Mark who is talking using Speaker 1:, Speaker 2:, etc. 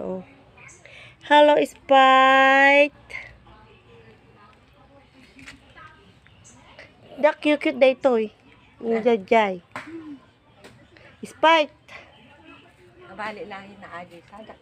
Speaker 1: Oo. Hello, Spite. Da cute day toy. Yung jajay. Spite.
Speaker 2: Nabali lang na agi. Sada